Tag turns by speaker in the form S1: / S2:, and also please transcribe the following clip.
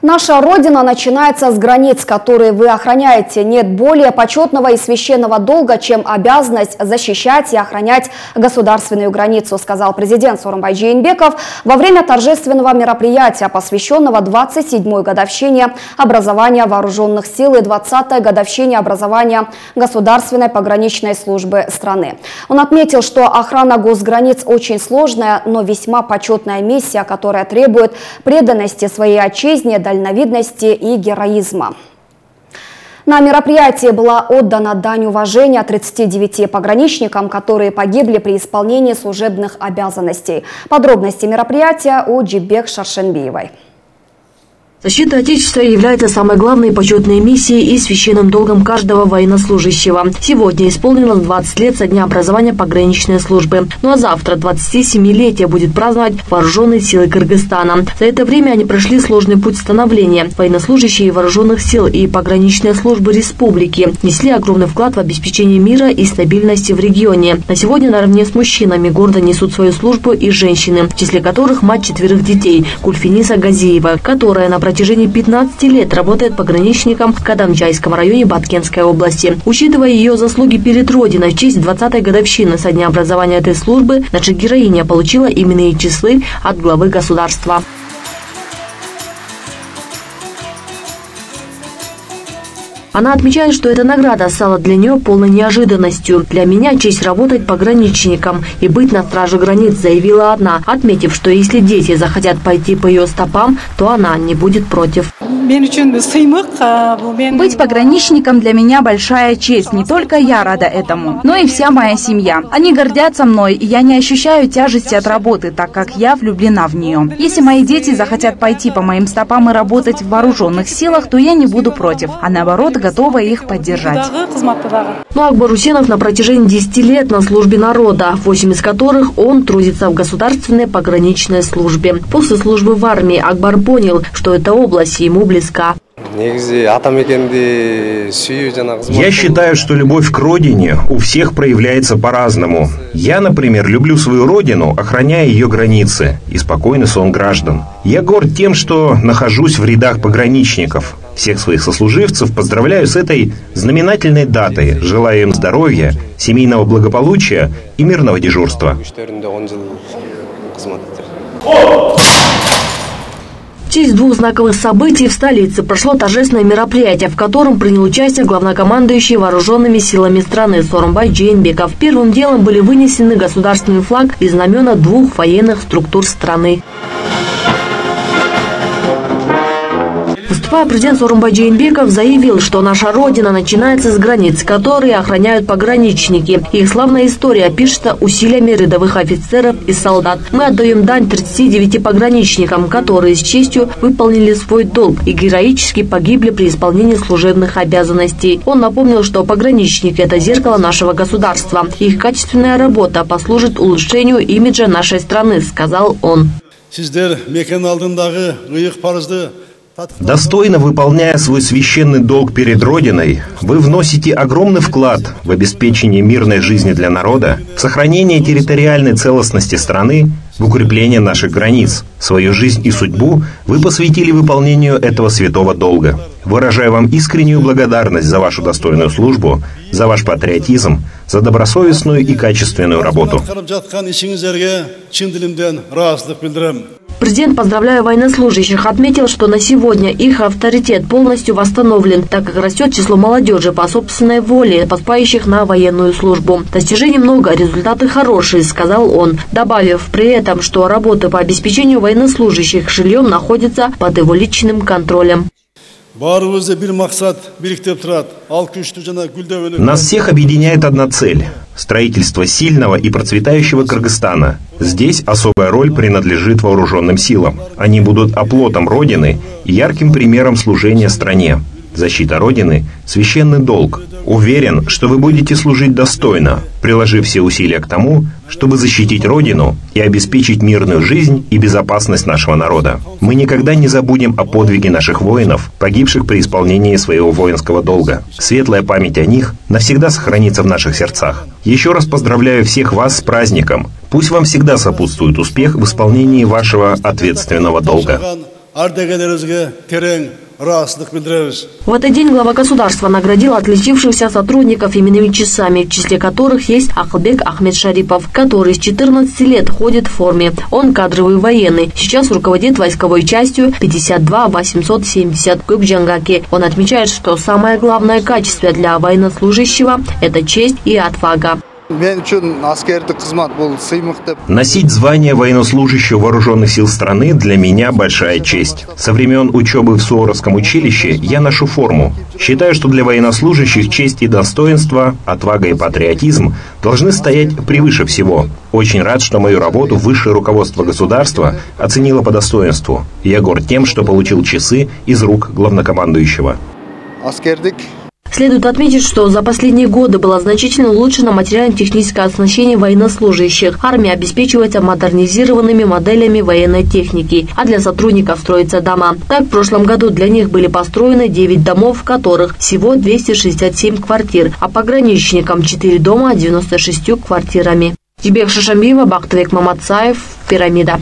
S1: Наша Родина начинается с границ, которые вы охраняете. Нет более почетного и священного долга, чем обязанность защищать и охранять государственную границу, сказал президент Сооронбай Джейнбеков во время торжественного мероприятия, посвященного 27-й годовщине образования вооруженных сил и 20-й годовщине образования Государственной пограничной службы страны. Он отметил, что охрана госграниц очень сложная, но весьма почетная миссия, которая требует преданности своей отчизне, дальновидности и героизма. На мероприятии была отдана дань уважения 39 пограничникам, которые погибли при исполнении служебных обязанностей. Подробности мероприятия у Джибек Шаршенбиевой.
S2: Защита Отечества является самой главной почетной миссией и священным долгом каждого военнослужащего. Сегодня исполнилось 20 лет со дня образования пограничной службы. Ну а завтра 27-летие будет праздновать вооруженные силы Кыргызстана. За это время они прошли сложный путь становления. Военнослужащие вооруженных сил и пограничной службы республики несли огромный вклад в обеспечение мира и стабильности в регионе. На сегодня наравне с мужчинами гордо несут свою службу и женщины, в числе которых мать четверых детей Кульфиниса Газиева, которая на протяжении 15 лет работает пограничником в Кадамчайском районе Баткенской области. Учитывая ее заслуги перед Родиной в честь 20-й годовщины со дня образования этой службы, наша героиня получила именные числы от главы государства. Она отмечает, что эта награда стала для нее полной неожиданностью. «Для меня честь работать пограничником и быть на страже границ», заявила одна, отметив, что если дети захотят пойти по ее стопам, то она не будет против.
S3: Быть пограничником для меня большая честь. Не только я рада этому, но и вся моя семья. Они гордятся мной, и я не ощущаю тяжести от работы, так как я влюблена в нее. Если мои дети захотят пойти по моим стопам и работать в вооруженных силах, то я не буду против, а наоборот готова их поддержать.
S2: Ну, Акбар Усенов на протяжении 10 лет на службе народа, 8 из которых он трудится в государственной пограничной службе. После службы в армии Акбар понял, что эта область ему близка.
S4: Я считаю, что любовь к родине у всех проявляется по-разному. Я, например, люблю свою родину, охраняя ее границы и спокойный сон граждан. Я горд тем, что нахожусь в рядах пограничников. Всех своих сослуживцев поздравляю с этой знаменательной датой. Желаю им здоровья, семейного благополучия и мирного дежурства.
S2: Честь двух знаковых событий в столице прошло торжественное мероприятие, в котором принял участие главнокомандующий вооруженными силами страны Сорумбай Джейнбеков. Первым делом были вынесены государственный флаг и знамена двух военных структур страны. Выступая, президент Сорумбай Джейнбеков заявил, что наша Родина начинается с границ, которые охраняют пограничники. Их славная история пишется усилиями рядовых офицеров и солдат. Мы отдаем дань 39 пограничникам, которые с честью выполнили свой долг и героически погибли при исполнении служебных обязанностей. Он напомнил, что пограничники – это зеркало нашего государства. Их качественная работа послужит улучшению имиджа нашей страны, сказал он.
S4: Достойно выполняя свой священный долг перед Родиной, вы вносите огромный вклад в обеспечение мирной жизни для народа, в сохранение территориальной целостности страны, в укрепление наших границ. Свою жизнь и судьбу вы посвятили выполнению этого святого долга. Выражаю вам искреннюю благодарность за вашу достойную службу, за ваш патриотизм, за добросовестную и качественную работу.
S2: Президент, поздравляя военнослужащих, отметил, что на сегодня их авторитет полностью восстановлен, так как растет число молодежи по собственной воле, поступающих на военную службу. Достижений много, результаты хорошие, сказал он, добавив при этом, что работа по обеспечению военнослужащих жильем находится под его личным контролем.
S4: Нас всех объединяет одна цель – строительство сильного и процветающего Кыргызстана. Здесь особая роль принадлежит вооруженным силам. Они будут оплотом Родины и ярким примером служения стране. Защита Родины – священный долг. Уверен, что вы будете служить достойно, приложив все усилия к тому, чтобы защитить Родину и обеспечить мирную жизнь и безопасность нашего народа. Мы никогда не забудем о подвиге наших воинов, погибших при исполнении своего воинского долга. Светлая память о них навсегда сохранится в наших сердцах. Еще раз поздравляю всех вас с праздником. Пусть вам всегда сопутствует успех в исполнении вашего ответственного долга.
S2: Рахсыздык билдиребиз в этот день глава государства наградил отличившихся сотрудников именными часами, в числе которых есть Ахлбек Ахмед Шарипов, который с 14 лет ходит в форме. Он кадровый военный. Сейчас руководит войсковой частью 52-870 Кубджангаки. Он отмечает, что самое главное качество для военнослужащего – это честь и отвага.
S4: Носить звание военнослужащего вооруженных сил страны для меня большая честь. Со времен учебы в Суворовском училище я ношу форму. Считаю, что для военнослужащих честь и достоинство, отвага и патриотизм должны стоять превыше всего. Очень рад, что мою работу высшее руководство государства оценило по достоинству. Я горд тем, что получил часы из рук главнокомандующего.
S2: Следует отметить, что за последние годы было значительно улучшено материально-техническое оснащение военнослужащих. Армия обеспечивается модернизированными моделями военной техники, а для сотрудников строятся дома. Так, в прошлом году для них были построены 9 домов, в которых всего 267 квартир, а пограничникам 4 дома 96 квартирами. Тибек Шашамбиева, Бактовик Мамацаев, Пирамида.